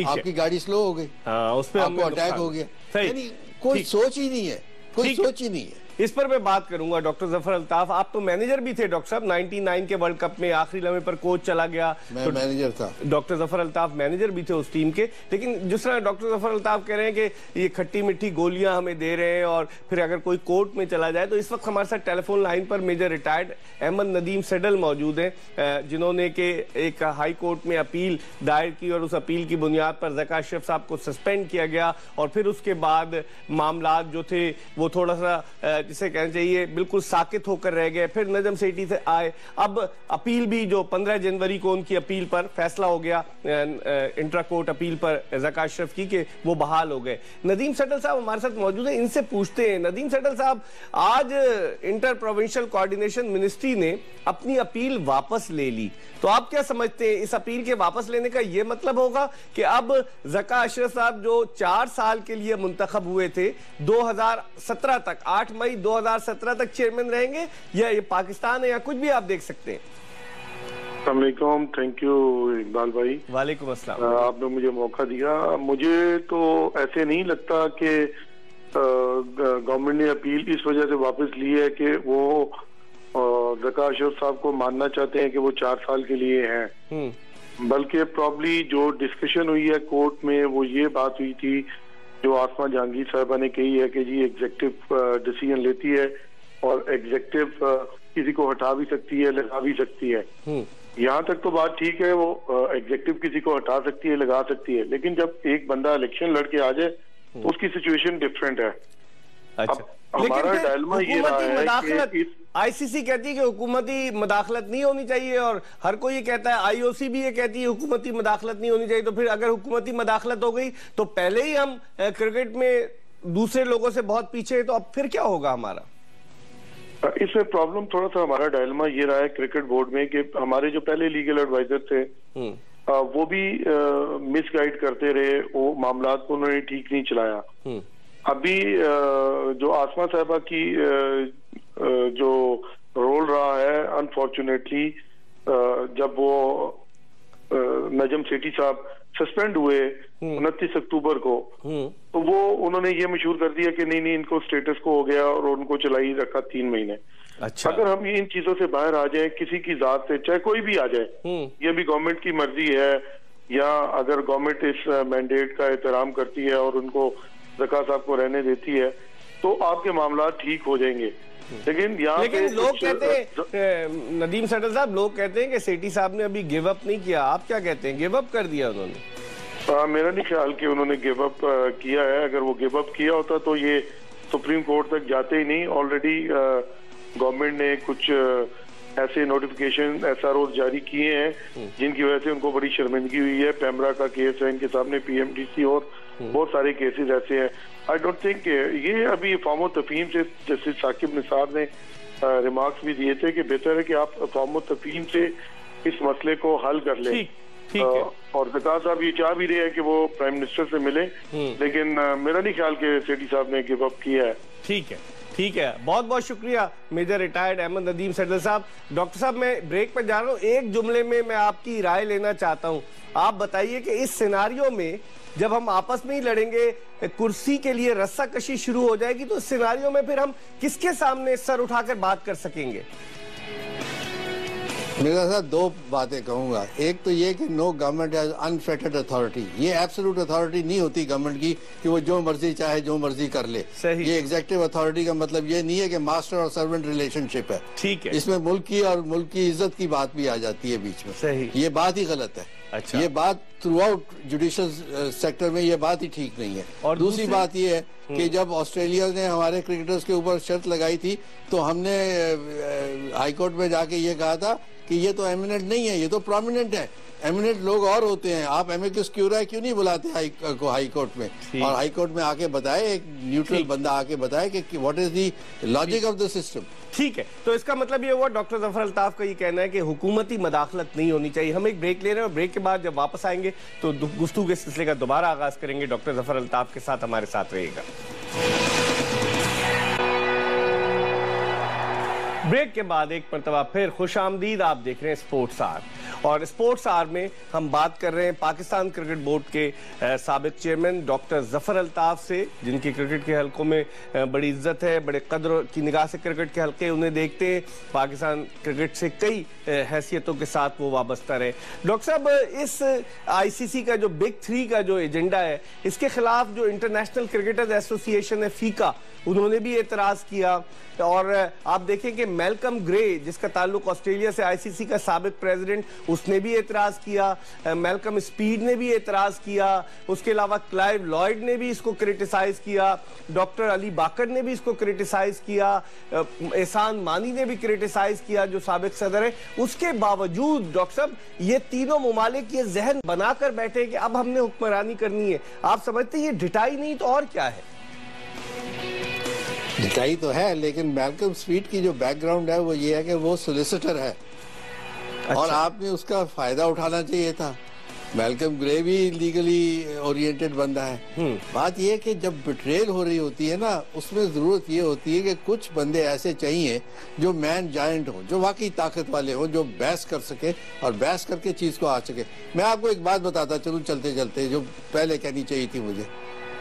आपकी गाड़ी स्लो हो गई। हाँ, आपको अटैक हो गया। यानी कोई सोच ही नहीं है। कोई सोच ही नहीं है इस पर मैं बात करूँगा डॉक्टर ज़फ़र अल्ताफ। आप तो मैनेजर भी थे डॉक्टर साहब। 99 के वर्ल्ड कप में आखिरी लम्हे पर कोच चला गया। मैं तो मैनेजर था। डॉक्टर ज़फ़र अल्ताफ मैनेजर भी थे उस टीम के। लेकिन जिस तरह डॉक्टर ज़फ़र अल्ताफ कह रहे हैं कि ये खट्टी मिट्टी गोलियाँ हमें दे रहे हैं और फिर अगर कोई कोर्ट में चला जाए तो इस वक्त हमारे साथ टेलीफोन लाइन पर major retired Ahmed Nadeem saddle मौजूद है जिन्होंने के एक हाई कोर्ट में अपील दायर की और उस अपील की बुनियाद पर जका अशरफ साहब को सस्पेंड किया गया। और फिर उसके बाद मामला जो थे वो थोड़ा सा जिसे कहना चाहिए, बिल्कुल साकित होकर रह गए। फिर नजम सेठी से आए। अब अपील भी जो 15 जनवरी को उनकी अपील पर फैसला हो गया इंट्रा कोर्ट अपील पर जका अशरफ की कि वो बहाल हो गए। नदीम सटल साहब हमारे साथ मौजूद है, इनसे पूछते हैं। नदीम सटल साहब, आज इंटर प्रोविंशियल कोऑर्डिनेशन मिनिस्ट्री ने अपनी अपील वापस ले ली। तो आप क्या समझते हैं, इस अपील के वापस लेने का यह मतलब होगा कि अब जका अशरफ साहब जो चार साल के लिए मुंतखब हुए थे 2017 तक 8 मई 2017 तक चेयरमैन रहेंगे या ये पाकिस्तान है या कुछ भी आप देख सकते हैं। थैंक यू इकबाल भाई। वालेकुम अस्सलाम। आपने मुझे मौका दिया। मुझे तो ऐसे नहीं लगता कि गवर्नमेंट ने अपील इस वजह से वापस ली है कि वो जका अशोक साहब को मानना चाहते हैं कि वो चार साल के लिए हैं। हम्म। बल्कि प्रॉब्ली जो डिस्कशन हुई है कोर्ट में वो ये बात हुई थी जो आसमा जहांगीर साहबा ने कही है कि जी एग्जेक्टिव डिसीज़न लेती है और एग्जेक्टिव किसी को हटा भी सकती है लगा भी सकती है हम्म। यहाँ तक तो बात ठीक है वो एग्जेक्टिव किसी को हटा सकती है लगा सकती है लेकिन जब एक बंदा इलेक्शन लड़के आ जाए तो हम्म। उसकी सिचुएशन डिफरेंट है अच्छा हमारा डायलमा ये रहा है कि आईसीसी कहती है कि हुकूमती मदाखलत नहीं होनी चाहिए और हर कोई ये कहता है आईओसी भी ये कहती है हुकूमती मदाखलत नहीं होनी चाहिए तो फिर अगर हुकूमती मदाखलत हो गई तो पहले ही हम क्रिकेट में दूसरे लोगों से बहुत पीछे है तो अब फिर क्या होगा हमारा इसमें प्रॉब्लम थोड़ा सा हमारा डायलमा ये रहा है क्रिकेट बोर्ड में कि हमारे जो पहले लीगल एडवाइजर थे हम्म। वो भी मिसगाइड करते रहे वो मामला को उन्होंने ठीक नहीं चलाया हम्म। अभी जो आसमा साहबा की जो रोल रहा है अनफॉर्चुनेटली जब वो नजम सेठी साहब सस्पेंड हुए हम्म। उनतीस अक्टूबर को हम्म। तो वो उन्होंने ये मशहूर कर दिया कि नहीं नहीं इनको स्टेटस को हो गया और उनको चलाई रखा तीन महीने अच्छा अगर हम इन चीज़ों से बाहर आ जाए किसी की जात से चाहे कोई भी आ जाए हम्म। ये भी गवर्नमेंट की मर्ज़ी है या अगर गवर्नमेंट इस मैंडेट का एहतराम करती है और उनको जका साहब को रहने देती है तो आपके मामला ठीक हो जाएँगे। लेकिन यहाँ लेकिन लोग कहते हैं नदीम सटल साहब लोग कहते हैं कि सेठी साहब ने अभी गिव अप नहीं किया। आप क्या कहते हैं? गिव अप कर दिया उन्होंने? आ, मेरा नहीं ख्याल कि उन्होंने गिव अप किया है। अगर वो गिव अप किया होता तो ये सुप्रीम कोर्ट तक जाते ही नहीं। ऑलरेडी गवर्नमेंट ने कुछ ऐसे नोटिफिकेशन एस आर जारी किए हैं। जिनकी वजह से उनको बड़ी शर्मिंदगी हुई है। पैमरा का केस है इनके सामने पीएमडीसी और। बहुत सारे केसेस ऐसे हैं। आई डोंट थिंक ये अभी फॉर्म तफीम से जस्टिस साकिब निसार ने रिमार्क्स भी दिए थे कि बेहतर है कि आप फॉर्म तफीम से इस मसले को हल कर लें। और जका साहब ये चाह भी रहे हैं कि वो प्राइम मिनिस्टर से मिले हम्म। लेकिन मेरा नहीं ख्याल कि सेठी साहब ने गिव अप किया है। ठीक है ठीक है। बहुत बहुत शुक्रिया मेजर रिटायर्ड अहमद नदीम सैदल साहब। डॉक्टर साहब मैं ब्रेक पर जा रहा हूँ। एक जुमले में मैं आपकी राय लेना चाहता हूँ। आप बताइए कि इस सिनारियों में जब हम आपस में ही लड़ेंगे कुर्सी के लिए रस्सा कशी शुरू हो जाएगी तो इस सिनारियों में फिर हम किसके सामने सर उठाकर बात कर सकेंगे? मेरे साथ दो बातें कहूँगा। एक तो ये कि no government has unfettered authority ये एब्सोल्यूट अथॉरिटी नहीं होती गवर्नमेंट की कि वो जो मर्ज़ी चाहे जो मर्ज़ी कर ले। सही। ये एग्जेक्टिव अथॉरिटी का मतलब ये नहीं है कि मास्टर और सर्वेंट रिलेशनशिप है। ठीक है। इसमें मुल्क की और मुल्क की इज़्ज़त की बात भी आ जाती है बीच में। सही। ये बात ही गलत है। अच्छा। ये बात थ्रू आउट जुडिशल सेक्टर में ये बात ही ठीक नहीं है। और दूसरी बात ये है कि हम्म। जब ऑस्ट्रेलिया ने हमारे क्रिकेटर्स के ऊपर शर्त लगाई थी तो हमने हाईकोर्ट में जाके ये कहा था कि ये तो एमिनेंट नहीं है ये तो प्रोमिनेंट है। एमिनेंट लोग और होते हैं। आप एम क्यों क्यूरा क्यों नहीं बुलाते हाई को हाई कोर्ट में? और हाई कोर्ट में आके बताए एक न्यूट्रल बंदा आके बताए कि what is the logic of the system ठीक है। तो इसका मतलब ये हुआ, डॉक्टर ज़फ़र अल्ताफ का ये कहना है कि हुकूमती मदाखलत नहीं होनी चाहिए। हम एक ब्रेक ले रहे हैं और ब्रेक के बाद जब वापस आएँगे तो गुफ्तु के सिलसिले का दोबारा आगाज़ करेंगे। डॉक्टर ज़फ़र अल्ताफ के साथ हमारे साथ रहेगा ब्रेक के बाद एक मरतबा फिर खुश आमदीद आप देख रहे हैं स्पोर्ट्स आर। और स्पोर्ट्स आर में हम बात कर रहे हैं पाकिस्तान क्रिकेट बोर्ड के सबक चेयरमैन डॉक्टर ज़फ़र अल्ताफ से, जिनकी क्रिकेट के हलकों में बड़ी इज़्ज़त है, बड़े कदर की निगाह से क्रिकेट के हल्के उन्हें देखते हैं। पाकिस्तान क्रिकेट से कई हैसियतों के साथ वो वाबस्ता रहे। डॉक्टर साहब, इस आईसीसी का जो बिग थ्री का जो एजेंडा है, इसके खिलाफ जो इंटरनेशनल क्रिकेटर्स एसोसिएशन है, फीका, उन्होंने भी एतराज़ किया। और आप देखें कि मेलकम ग्रे जिसका ताल्लुक ऑस्ट्रेलिया से आईसीसी का सबक प्रेसिडेंट उसने भी एतराज़ किया। मेलकम स्पीड ने भी एतराज़ किया। उसके अलावा क्लाइव लॉयड ने भी इसको क्रिटिसाइज किया। डॉक्टर अली बाकर ने भी इसको क्रिटिसाइज किया। एहसान मानी ने भी क्रिटिसाइज किया, जो सबक सदर है। उसके बावजूद डॉक्टर साहब, ये तीनों ममालिक ये जहन बनाकर बैठे कि अब हमने हुक्मरानी करनी है। आप समझते ये डिटाई नहीं तो और क्या है? लिखाई तो है लेकिन मैलकम स्पीड की जो बैकग्राउंड है वो ये है कि वो सोलिसिटर है। अच्छा। और आपने उसका फ़ायदा उठाना चाहिए था। वेलकम ग्रे भी लीगली ओरिएंटेड बंदा है। हम्म। बात यह कि जब बिट्रेल हो रही होती है ना उसमें ज़रूरत ये होती है कि कुछ बंदे ऐसे चाहिए जो मैन जायंट हो जो वाकई ताकत वाले हो जो बहस कर सके और बहस करके चीज़ को आ सके। मैं आपको एक बात बताता चलू चलते चलते जो पहले कहनी चाहिए थी मुझे।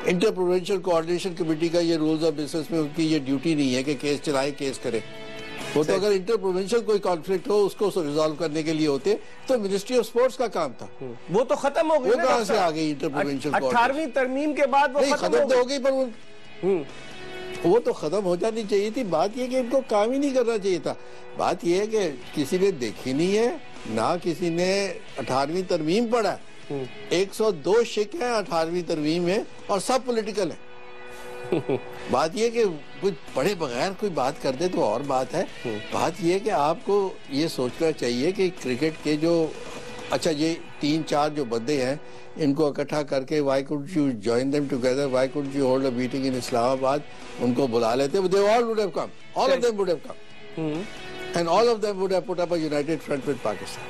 इंटर प्रोविंशियल कोऑर्डिनेशन कमेटी का ये रूल्स ऑफ़ बिज़नेस में उनकी ये ड्यूटी नहीं है कि केस चलाए केस करे। वो तो अगर इंटर प्रोविंशियल कोई कॉन्फ्लिक्ट हो उसको रिजोल्व करने के लिए होते तो मिनिस्ट्री ऑफ़ स्पोर्ट्स का काम था। हम्म। वो तो खत्म हो गई वो कहाँ से आ गई इंटर प्रोविंशियल अठारहवीं तरमीम के बाद वो खत्म तो हो गई। पर वो हम्म। वो तो खत्म हो जानी चाहिए थी। बात ये कि इनको काम ही नहीं करना चाहिए था। बात ये है कि किसी ने देखी नहीं है ना किसी ने अठारहवीं तरमीम पढ़ा है 102 शिक है अठारहवीं तरवीम में और सब पॉलिटिकल है। बात यह कि कुछ पढ़े बगैर कोई बात कर दे तो और बात है। बात यह कि आपको ये सोचना चाहिए कि क्रिकेट के जो अच्छा ये तीन चार जो बंदे हैं इनको इकट्ठा करके why could you join them together why could you hold a meeting in Islamabad उनको बुला लेते they all would have come all of them would have come and all of them would have put up a united front with Pakistan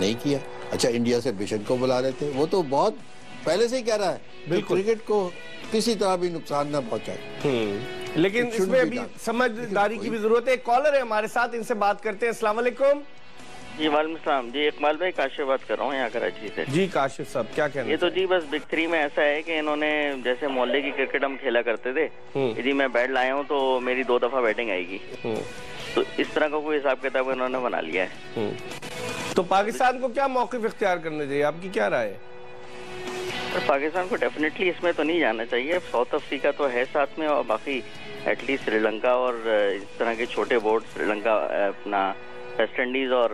नहीं किया। अच्छा India से बिशन को बुला रहे थे। वो तो बहुत पहले से ही कह रहा है बिल्कुल। क्रिकेट को किसी तरह भी नुकसान ना पहुँचाए। हम्म। लेकिन इसमें अभी समझदारी की भी ज़रूरत है। कॉलर है हमारे साथ इनसे बात करते हैं। अस्सलाम वालेकुम। जी वालेकुम जी इकमाल भाई काशिफ बात कर रहा हूँ यहाँ कराची से। जी काशिफ साहब क्या कहना ये तो जी बस बिग थ्री में ऐसा है कि इन्होंने जैसे मोहल्ले की क्रिकेट हम खेला करते थे हम्म। यदि मैं बैट लाया हूँ तो मेरी दो दफ़ा बैटिंग आएगी। हम्म। तो इस तरह का कोई हिसाब किताब इन्होंने बना लिया है। तो पाकिस्तान को क्या मौके इख्तियार करना चाहिए? आपकी क्या राय है? तो पाकिस्तान को डेफिनेटली इसमें तो नहीं जाना चाहिए। साउथ अफ्रीका तो है साथ में और बाकी एटलीस्ट श्रीलंका और इस तरह के छोटे बोर्ड श्रीलंका अपना वेस्ट इंडीज और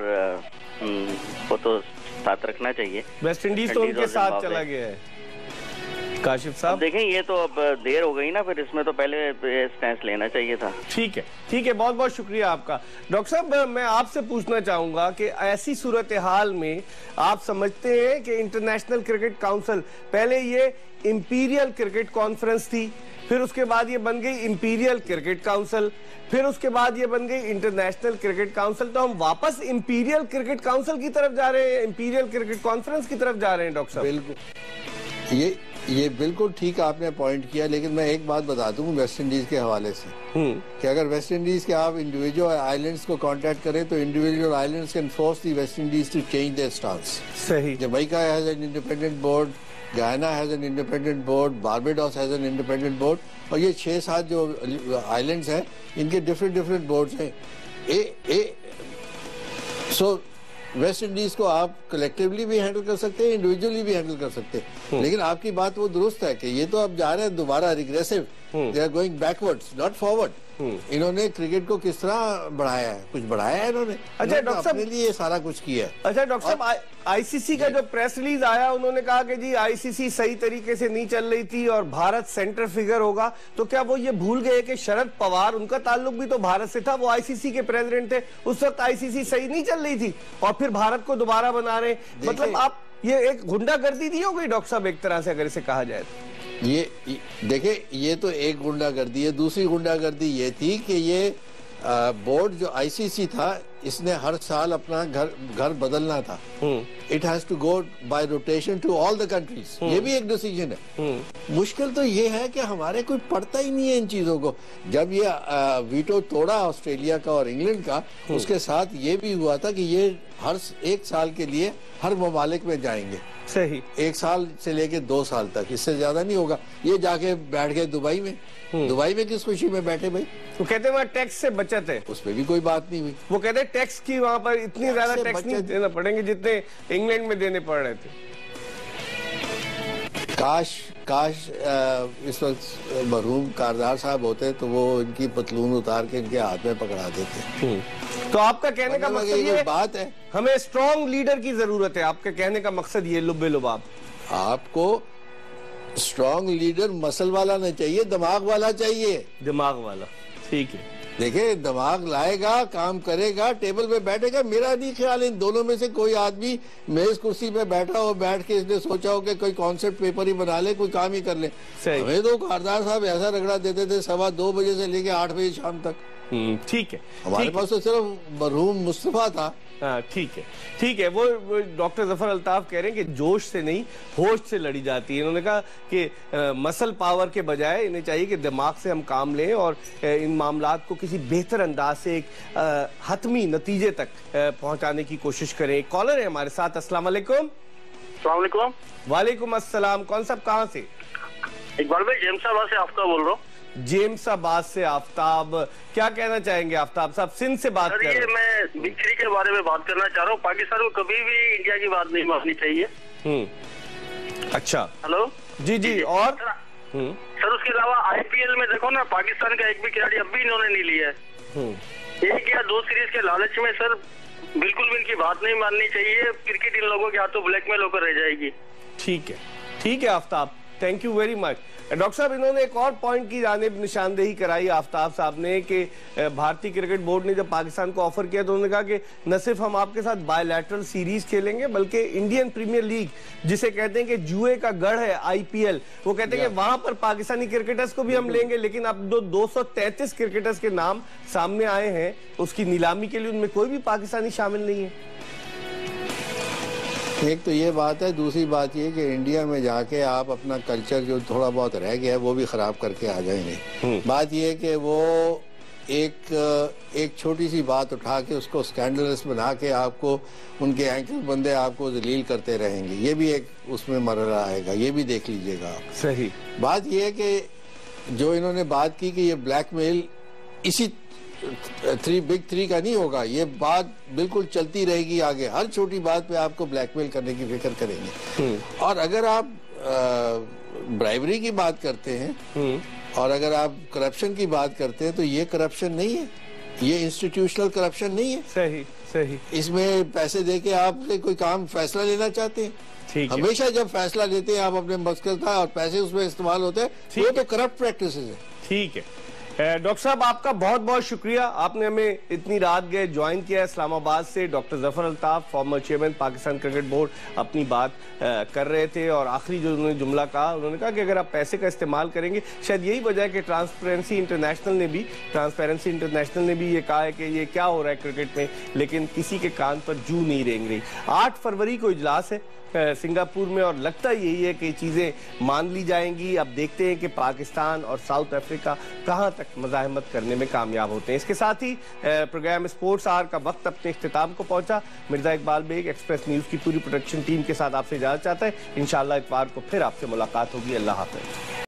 हम्म, वो तो साथ रखना चाहिए। वेस्ट इंडीज तो उनके साथ चला गया है। काशिफ साहब। देखें ये तो अब देर हो गई ना फिर इसमें तो पहले स्टैंड लेना चाहिए था। ठीक है ठीक है बहुत बहुत शुक्रिया आपका। डॉक्टर साहब मैं आपसे पूछना चाहूँगा कि ऐसी सूरत हाल में आप समझते हैं कि इंटरनेशनल क्रिकेट काउंसिल पहले ये इंपीरियल क्रिकेट कॉन्फ्रेंस थी फिर उसके बाद ये बन गई इंपीरियल क्रिकेट काउंसिल फिर उसके बाद ये बन गई इंटरनेशनल क्रिकेट काउंसिल। तो हम वापस इंपीरियल क्रिकेट काउंसिल की तरफ़ जा रहे हैं इंपीरियल क्रिकेट कॉन्फ्रेंस की तरफ़ जा रहे हैं डॉक्टर साहब। बिल्कुल। ये ये बिल्कुल ठीक आपने पॉइंट किया लेकिन मैं एक बात बता दूँ वेस्ट इंडीज के हवाले से। हम्म। कि अगर वेस्ट इंडीज के आप इंडिविजुअल आइलैंड्स को कांटेक्ट करें तो individual islands can force the West Indies to change their stance सही। Jamaica has an independent board Guyana has an independent board Barbados has an independent board और ये छह सात जो आइलैंड्स हैं इनके डिफरेंट डिफरेंट बोर्ड्स हैं। ए ए सो waste Indies को आप कलेक्टिवली भी हैंडल कर सकते हैं इंडिविजुअली भी हैंडल कर सकते हैं। लेकिन आपकी बात वो दुरुस्त है कि ये तो आप जा रहे हैं दोबारा regressive they are going backwards not forward इन्होंने क्रिकेट को किस तरह बढ़ाया है? कुछ बढ़ाया है इन्होंने? अच्छा, डॉक्टर साहब- लिए सारा कुछ किया है। अच्छा डॉक्टर साहब आईसीसी का जो। प्रेस रिलीज़ आया उन्होंने कहा कि जी आईसीसी सही तरीके से नहीं चल रही थी और भारत सेंटर फिगर होगा तो क्या वो ये भूल गए कि शरद पवार उनका ताल्लुक भी तो भारत से था वो आईसीसी के प्रेसिडेंट थे उस वक्त आईसीसी सही नहीं चल रही थी और फिर भारत को दोबारा बना रहे मतलब आप ये एक गुंडागर्दी नहीं हो गई डॉक्टर साहब एक तरह से अगर इसे कहा जाए तो। ये देखिए ये तो एक गुंडागर्दी है। दूसरी गुंडागर्दी ये थी कि ये बोर्ड जो आईसीसी था इसने हर साल अपना घर घर बदलना था। It has to go by rotation to all the countries ये भी एक डिसीज़न है। मुश्किल तो ये है कि हमारे कोई पड़ता ही नहीं है इन चीज़ों को। जब ये वीटो तोड़ा ऑस्ट्रेलिया का और इंग्लैंड का उसके साथ ये भी हुआ था कि ये हर एक साल के लिए हर ममालिक में जाएँगे। सही। एक साल से लेके दो साल तक इससे ज़्यादा नहीं होगा। ये जाके बैठ गए दुबई में। दुबई में किस खुशी में बैठे भाई? वो कहते हैं वहाँ टैक्स से बचत है। उसमें भी कोई बात नहीं हुई। वो कहते हैं टैक्स की वहाँ पर इतनी ज़्यादा टैक्स नहीं देना पड़ेंगे जितने इंग्लैंड में देने पड़ रहे थे। काश काश इस वक्त मरहूम कारदार साहब होते तो वो इनकी पतलून उतार के इनके हाथ में पकड़ा देते। तो आपका कहने का मकसद ये बात है। हमें स्ट्रॉन्ग लीडर की ज़रूरत है। आपके कहने का मकसद ये लुबे लुबाब। आपको स्ट्रॉन्ग लीडर मसल वाला नहीं चाहिए दिमाग वाला चाहिए। दिमाग वाला। ठीक है। देखिए दिमाग लाएगा काम करेगा टेबल पे बैठेगा। मेरा नहीं ख्याल इन दोनों में से कोई आदमी मेज कुर्सी पे बैठा हो बैठ के इसने सोचा हो कि कोई कॉन्सेप्ट पेपर ही बना ले कोई काम ही कर ले। हमें तो कारदार साहब ऐसा रगड़ा देते थे सवा दो बजे से लेके आठ बजे शाम तक। हम्म, ठीक है। हमारे पास तो सिर्फ़ मरहूम मुस्तफ़ा था। ठीक है। ठीक है वो, वो डॉक्टर ज़फ़र अल्ताफ कह रहे हैं कि जोश से नहीं होश से लड़ी जाती है। इन्होंने कहा कि अ, मसल पावर के बजाय इन्हें चाहिए कि दिमाग से हम काम लें और अ, इन मामला को किसी बेहतर अंदाज से एक अ, हतमी नतीजे तक अ, पहुँचाने की कोशिश करें। कॉलर है हमारे साथ अस्सलाम वालेकुम। वालेकुम। अस्सलाम कौन साहब कहाँ से? इकबाल भाई जेमसाबाद से आपका बोल रहा हूँ। जेम्स आबाद से आफ्ताब क्या कहना चाहेंगे आफ्ताब साहब? सिंध से बात कर रहे हैं मैं बिग के बारे में बात करना चाह रहा हूँ। पाकिस्तान को कभी भी इंडिया की बात नहीं माननी चाहिए। हम्म। अच्छा। हेलो? जी जी और? सर, हम्म। सर उसके अलावा आईपीएल में देखो ना पाकिस्तान का एक भी खिलाड़ी अब भी इन्होंने नहीं लिया है। हम्म। एक या दो सीरीज़ के लालच में सर बिल्कुल भी इनकी बात नहीं माननी चाहिए। क्रिकेट इन लोगों के हाथों ब्लैकमेल होकर रह जाएगी। ठीक है। ठीक है Aftab. Thank you very much doctor साहब इन्होंने एक और पॉइंट की जानिब निशानदेही कराई आफ्ताब साहब ने कि भारतीय क्रिकेट बोर्ड ने जब पाकिस्तान को ऑफ़र किया तो उन्होंने कहा कि न सिर्फ़ हम आपके साथ बायोलैटरल सीरीज़ खेलेंगे बल्कि इंडियन प्रीमियर लीग जिसे कहते हैं कि जुए का गढ़ है आईपीएल वो कहते हैं कि वहाँ पर पाकिस्तानी क्रिकेटर्स को भी हम लेंगे लेकिन अब जो दो 233 क्रिकेटर्स के नाम सामने आए हैं उसकी नीलामी के लिए उनमें कोई भी पाकिस्तानी शामिल नहीं है। एक तो ये बात है दूसरी बात ये कि इंडिया में जाके आप अपना कल्चर जो थोड़ा बहुत रह गया है वो भी खराब करके आ जाएँगे बात ये है कि वो एक एक छोटी सी बात उठा के उसको स्कैंडलस बना के आपको उनके एंकल बंदे आपको जलील करते रहेंगे। ये भी एक उसमें मरला आएगा ये भी देख लीजिएगा आप। सही। बात यह है कि जो इन्होंने बात की कि ये ब्लैकमेल इसी थ्री बिग थ्री का नहीं होगा। ये बात बिल्कुल चलती रहेगी आगे। हर छोटी बात पे आपको ब्लैकमेल करने की फ़िक्र करेंगे। और अगर आप ब्राइबरी की बात करते हैं और अगर आप करप्शन की बात करते हैं तो ये करप्शन नहीं है। ये इंस्टीट्यूशनल करप्शन नहीं है। सही सही। इसमें पैसे दे के आपसे कोई काम फैसला लेना चाहते हैं? ठीक हमेशा जब फैसला लेते हैं आप अपने मकसद का और पैसे उसमें इस्तेमाल होते हैं वो तो करप्ट प्रैक्टिस है। ठीक है। डॉक्टर साहब, आपका बहुत बहुत शुक्रिया। आपने हमें इतनी रात गए ज्वाइन किया इस्लामाबाद से। Doctor Zafar Altaf former chairman Pakistan cricket board अपनी बात कर रहे थे और आखिरी जो उन्होंने जुमला कहा, उन्होंने कहा कि अगर आप पैसे का इस्तेमाल करेंगे, शायद यही वजह है कि ट्रांसपेरेंसी इंटरनेशनल ने भी ट्रांसपेरेंसी इंटरनेशनल ने भी ये कहा है कि ये क्या हो रहा है क्रिकेट में, लेकिन किसी के कान पर जू नहीं रेंग रही। आठ फरवरी को इजलास है। सिंगापुर में, और लगता यही है कि चीज़ें मान ली जाएँगी। अब देखते हैं कि पाकिस्तान और साउथ अफ्रीका कहाँ तक मजामत करने में कामयाब होते हैं। इसके साथ ही प्रोग्राम स्पोर्ट्स आर का वक्त अपने अख्ताम को पहुँचा। मिर्ज़ा इकबाल बेग, एक्सप्रेस न्यूज़ की पूरी प्रोडक्शन टीम के साथ आपसे जाना चाहता है। इन इतवार को फिर आपसे मुलाकात होगी। अल्लाह हाफिज।